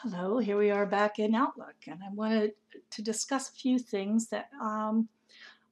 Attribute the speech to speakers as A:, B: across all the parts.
A: Hello, here we are back in Outlook, and I wanted to discuss a few things that um,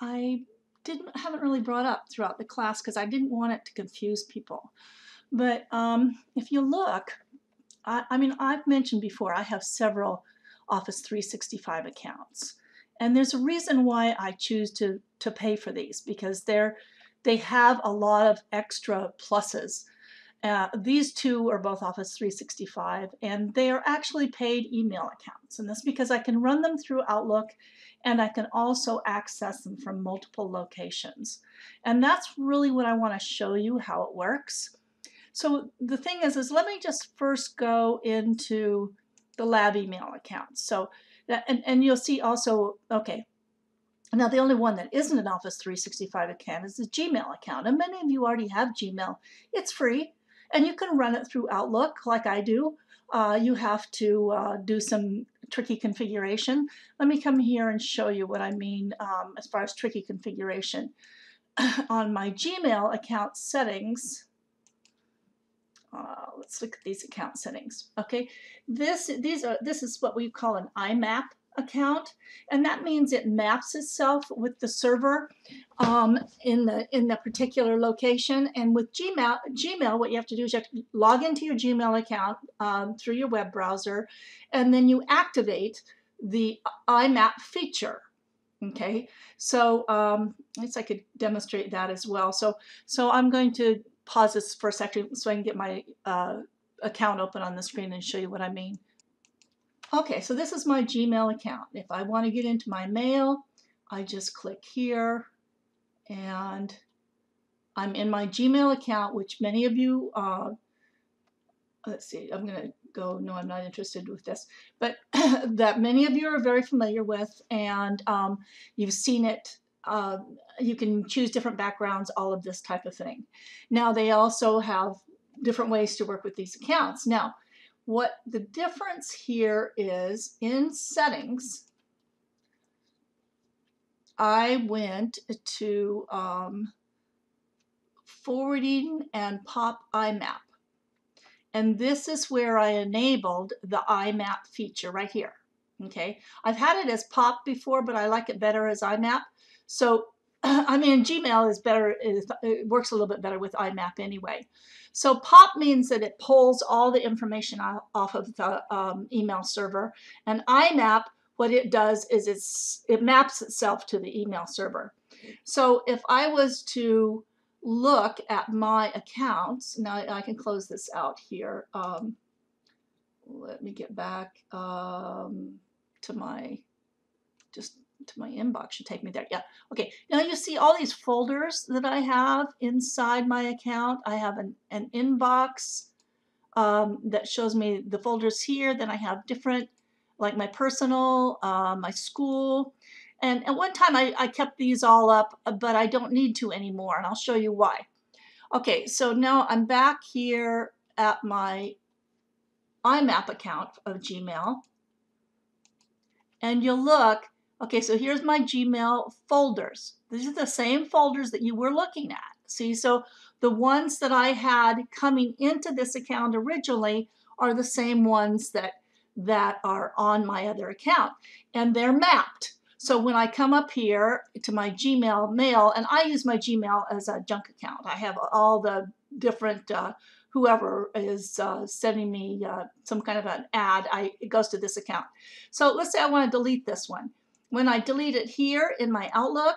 A: I didn't haven't really brought up throughout the class because I didn't want it to confuse people. But um, if you look, I, I mean, I've mentioned before I have several Office 365 accounts, and there's a reason why I choose to to pay for these because they're they have a lot of extra pluses uh, these two are both Office 365, and they are actually paid email accounts. And that's because I can run them through Outlook, and I can also access them from multiple locations. And that's really what I want to show you how it works. So the thing is, is let me just first go into the lab email accounts. So that, and, and you'll see also, okay, now, the only one that isn't an Office 365 account is the Gmail account. And many of you already have Gmail. It's free and you can run it through Outlook like I do. Uh, you have to uh, do some tricky configuration. Let me come here and show you what I mean um, as far as tricky configuration. On my Gmail account settings, uh, let's look at these account settings. Okay, this these are this is what we call an IMAP account, and that means it maps itself with the server um, in the in the particular location. And with Gmail, Gmail, what you have to do is you have to log into your Gmail account um, through your web browser, and then you activate the IMAP feature. Okay, so um, I guess I could demonstrate that as well. So so I'm going to pause this for a second so I can get my uh, account open on the screen and show you what I mean. Okay, so this is my Gmail account. If I want to get into my mail, I just click here and I'm in my Gmail account, which many of you, uh, let's see, I'm going to go, no, I'm not interested with this, but that many of you are very familiar with and um, you've seen it. Uh, you can choose different backgrounds, all of this type of thing. Now, they also have different ways to work with these accounts. Now, what the difference here is in settings, I went to um, forwarding and pop IMAP. And this is where I enabled the IMAP feature right here. Okay, I've had it as pop before, but I like it better as IMAP. So I mean, Gmail is better, it works a little bit better with IMAP anyway. So POP means that it pulls all the information off of the um, email server. And IMAP, what it does is it maps itself to the email server. So if I was to look at my accounts, now I can close this out here. Um, let me get back um, to my, just to my inbox should take me there. Yeah. Okay. Now you see all these folders that I have inside my account. I have an, an inbox um, that shows me the folders here. Then I have different, like my personal, uh, my school. And at one time I, I kept these all up, but I don't need to anymore. And I'll show you why. Okay. So now I'm back here at my IMAP account of Gmail. And you'll look, Okay, so here's my Gmail folders. These are the same folders that you were looking at. See, so the ones that I had coming into this account originally are the same ones that, that are on my other account. And they're mapped. So when I come up here to my Gmail mail, and I use my Gmail as a junk account. I have all the different, uh, whoever is uh, sending me uh, some kind of an ad, I, it goes to this account. So let's say I want to delete this one. When I delete it here in my Outlook,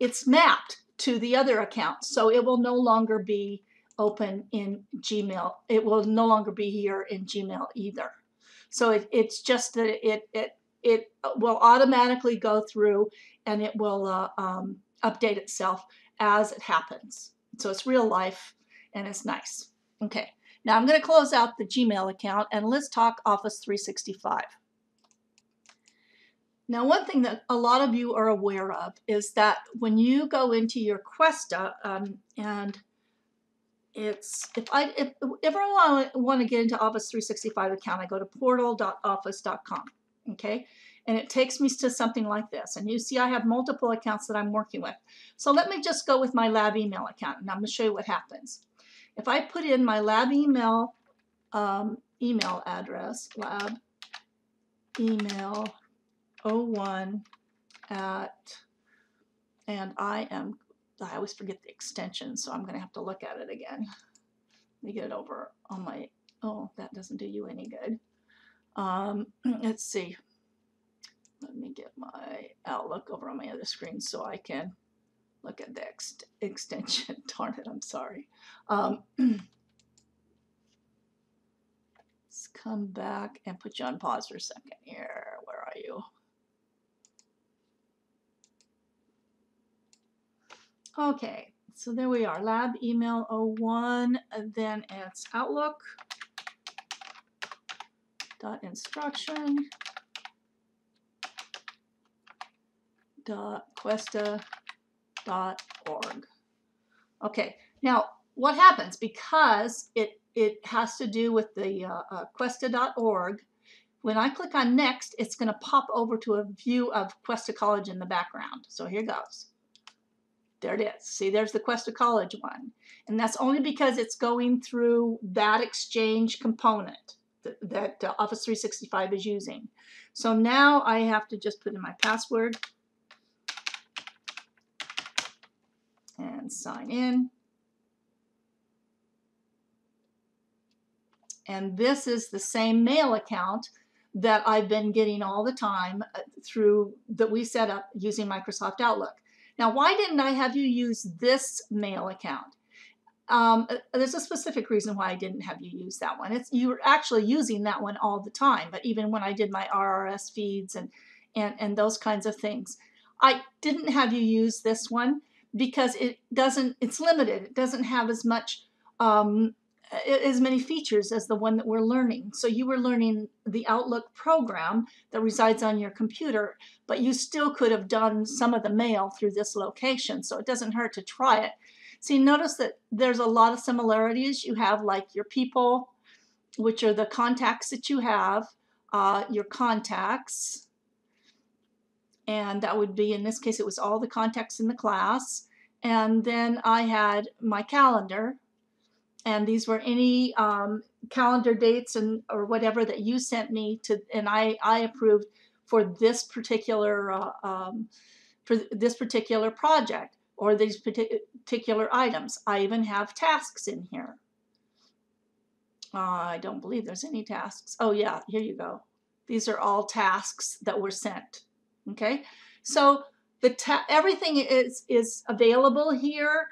A: it's mapped to the other account. So it will no longer be open in Gmail. It will no longer be here in Gmail either. So it, it's just that it, it, it will automatically go through and it will uh, um, update itself as it happens. So it's real life and it's nice. Okay, now I'm going to close out the Gmail account and let's talk Office 365. Now, one thing that a lot of you are aware of is that when you go into your Cuesta um, and it's if I if, if I want to get into Office 365 account, I go to portal.office.com. Okay, and it takes me to something like this. And you see, I have multiple accounts that I'm working with. So let me just go with my lab email account, and I'm going to show you what happens. If I put in my lab email um, email address, lab email 01 at, and I am, I always forget the extension, so I'm going to have to look at it again. Let me get it over on my, oh, that doesn't do you any good. Um, let's see. Let me get my Outlook over on my other screen so I can look at the ex extension. Darn it, I'm sorry. Um, let's come back and put you on pause for a second here. Where are you? Okay, so there we are. Lab email 01, then it's Outlook dot instruction dot cuesta dot org. Okay, now what happens because it it has to do with the uh, uh, cuesta.org. When I click on next, it's going to pop over to a view of Cuesta College in the background. So here goes. There it is. See, there's the Quest Cuesta College one. And that's only because it's going through that exchange component that, that uh, Office 365 is using. So now I have to just put in my password and sign in. And this is the same mail account that I've been getting all the time uh, through that we set up using Microsoft Outlook. Now, why didn't I have you use this mail account? Um, uh, there's a specific reason why I didn't have you use that one. It's you were actually using that one all the time, but even when I did my RRS feeds and and and those kinds of things, I didn't have you use this one because it doesn't. It's limited. It doesn't have as much um, as many features as the one that we're learning. So you were learning the Outlook program that resides on your computer, but you still could have done some of the mail through this location. So it doesn't hurt to try it. See, notice that there's a lot of similarities. You have like your people, which are the contacts that you have, uh, your contacts, and that would be, in this case, it was all the contacts in the class. And then I had my calendar, and these were any um, calendar dates and or whatever that you sent me to, and I I approved for this particular uh, um, for this particular project or these particular items. I even have tasks in here. Uh, I don't believe there's any tasks. Oh yeah, here you go. These are all tasks that were sent. Okay, so the everything is is available here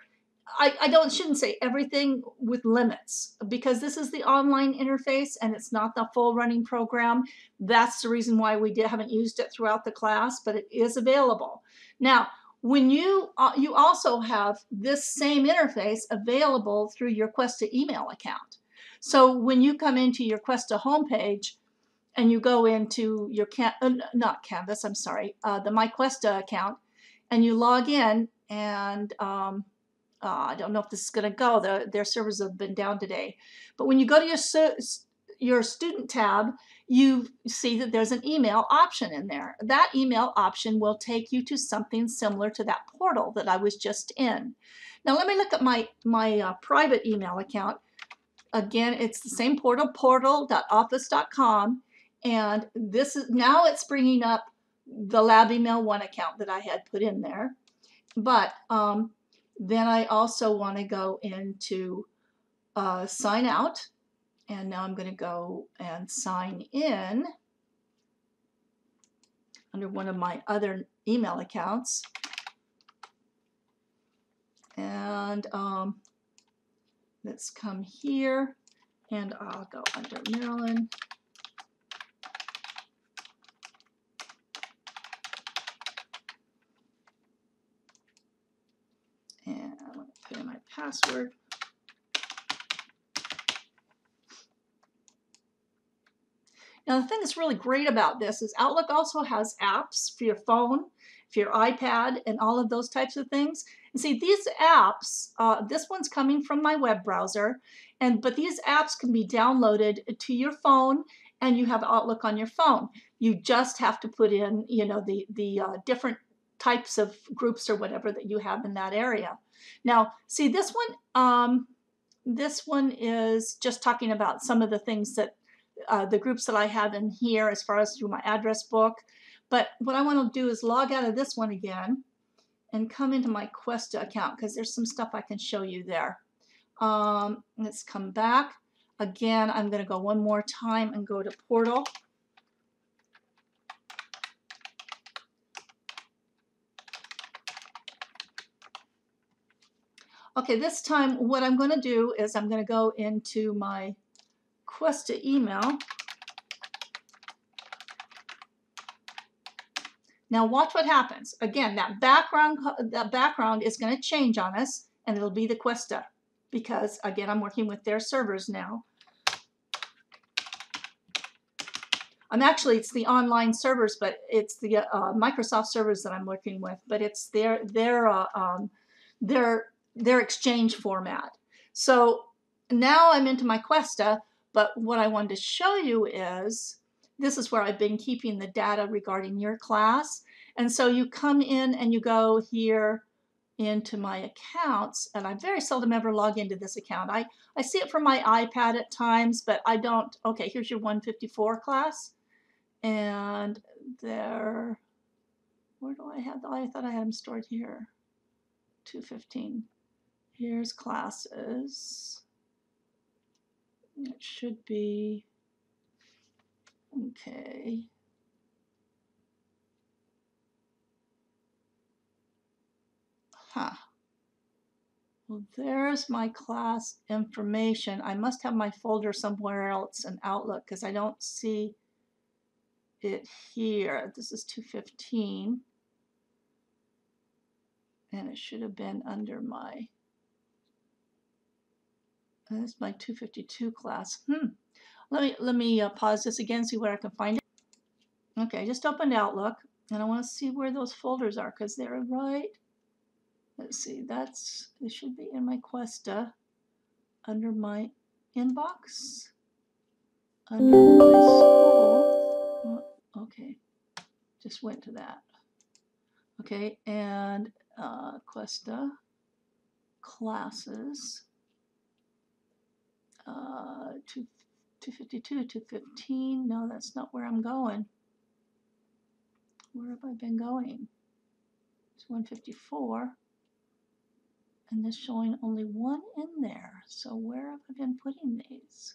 A: I, I don't shouldn't say everything with limits because this is the online interface and it's not the full running program. That's the reason why we did, haven't used it throughout the class, but it is available. Now, when you uh, you also have this same interface available through your Cuesta email account. So when you come into your Cuesta homepage and you go into your can uh, not Canvas, I'm sorry, uh, the My Cuesta account, and you log in and um, uh, I don't know if this is going to go. The, their servers have been down today. But when you go to your, your student tab, you see that there's an email option in there. That email option will take you to something similar to that portal that I was just in. Now let me look at my, my uh, private email account. Again, it's the same portal, portal.office.com. And this is now it's bringing up the lab email one account that I had put in there. But um, then I also want to go into uh, sign out. And now I'm going to go and sign in under one of my other email accounts. And um, let's come here and I'll go under Marilyne. Password. Now the thing that's really great about this is Outlook also has apps for your phone, for your iPad, and all of those types of things. And see, these apps, uh, this one's coming from my web browser, and but these apps can be downloaded to your phone, and you have Outlook on your phone. You just have to put in, you know, the the uh, different types of groups or whatever that you have in that area. Now, see this one, um, this one is just talking about some of the things that uh, the groups that I have in here as far as through my address book. But what I want to do is log out of this one again and come into my Cuesta account because there's some stuff I can show you there. Um, let's come back. Again, I'm going to go one more time and go to Portal. Okay, this time what I'm going to do is I'm going to go into my Cuesta email. Now watch what happens. Again, that background that background is going to change on us and it'll be the Cuesta because again, I'm working with their servers now. I'm actually, it's the online servers, but it's the uh, Microsoft servers that I'm working with, but it's their, their, uh, um, their their exchange format. So now I'm into my Cuesta, but what I wanted to show you is this is where I've been keeping the data regarding your class. And so you come in and you go here into my accounts, and I very seldom ever log into this account. I, I see it from my iPad at times, but I don't. Okay, here's your 154 class. And there, where do I have, I thought I had them stored here. 215. Here's classes. It should be, okay. Huh. Well, there's my class information. I must have my folder somewhere else in Outlook because I don't see it here. This is 215. And it should have been under my that's my 252 class. Hmm. Let me let me uh, pause this again, see where I can find it. Okay, I just opened Outlook, and I want to see where those folders are because they're right. Let's see, that's it should be in my Cuesta under my inbox under my school. Oh, okay, just went to that. Okay, and uh, Cuesta classes uh, 252, 215. No, that's not where I'm going. Where have I been going? It's 154. And this showing only one in there. So where have I been putting these?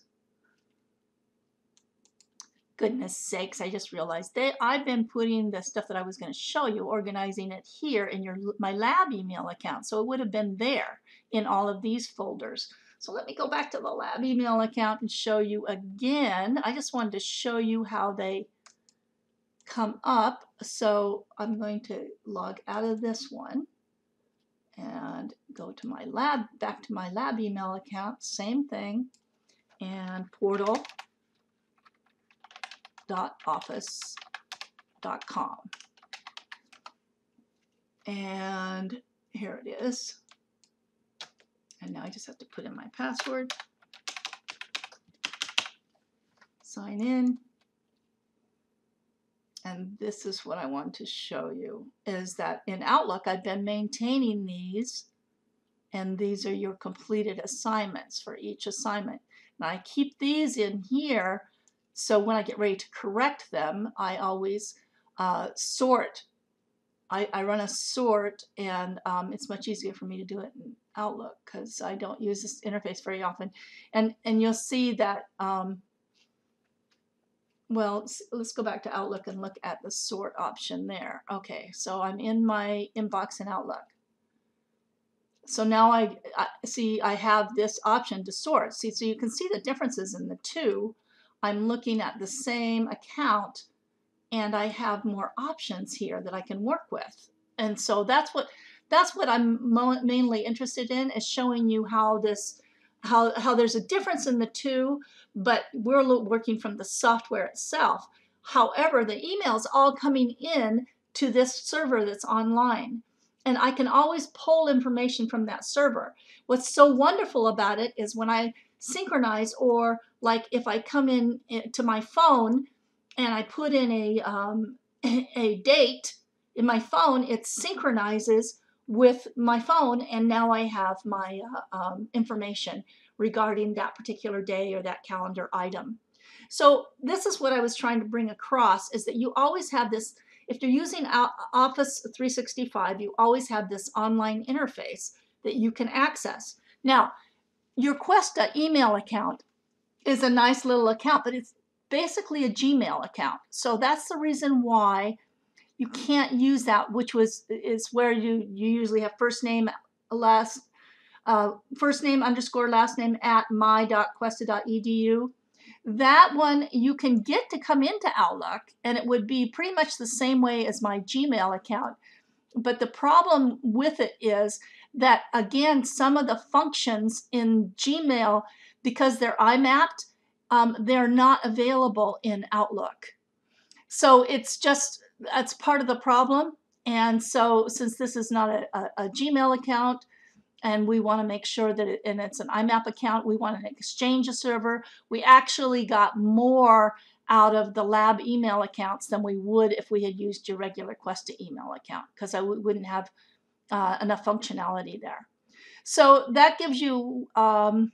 A: Goodness sakes, I just realized that I've been putting the stuff that I was going to show you, organizing it here in your my lab email account. So it would have been there in all of these folders. So let me go back to the lab email account and show you again. I just wanted to show you how they come up. So I'm going to log out of this one and go to my lab, back to my lab email account, same thing, and portal.office.com. And here it is. And now I just have to put in my password, sign in, and this is what I want to show you, is that in Outlook I've been maintaining these, and these are your completed assignments for each assignment. And I keep these in here, so when I get ready to correct them, I always uh, sort I, I run a sort and um, it's much easier for me to do it in Outlook because I don't use this interface very often. And, and you'll see that, um, well, let's go back to Outlook and look at the sort option there. Okay, so I'm in my inbox in Outlook. So now I, I see I have this option to sort. See, so you can see the differences in the two. I'm looking at the same account and I have more options here that I can work with. And so that's what that's what I'm mainly interested in is showing you how this how how there's a difference in the two, but we're working from the software itself. However, the emails all coming in to this server that's online. And I can always pull information from that server. What's so wonderful about it is when I synchronize or like if I come in eh, to my phone and I put in a, um, a date in my phone, it synchronizes with my phone, and now I have my uh, um, information regarding that particular day or that calendar item. So this is what I was trying to bring across is that you always have this, if you're using Office 365, you always have this online interface that you can access. Now, your Cuesta email account is a nice little account, but it's basically a Gmail account. So that's the reason why you can't use that, which was is where you you usually have first name, last uh, first name underscore last name at my.cuesta.edu. That one you can get to come into Outlook, and it would be pretty much the same way as my Gmail account. But the problem with it is that again, some of the functions in Gmail, because they're IMAPPed, um, they're not available in Outlook. So it's just, that's part of the problem. And so since this is not a, a, a Gmail account, and we want to make sure that it, and it's an IMAP account, we want an Exchange a server. We actually got more out of the lab email accounts than we would if we had used your regular Cuesta email account because I wouldn't have uh, enough functionality there. So that gives you um,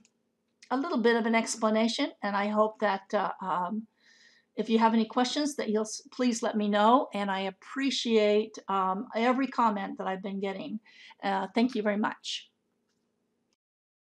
A: a little bit of an explanation, and I hope that uh, um, if you have any questions that you'll please let me know, and I appreciate um, every comment that I've been getting. Uh, thank you very much.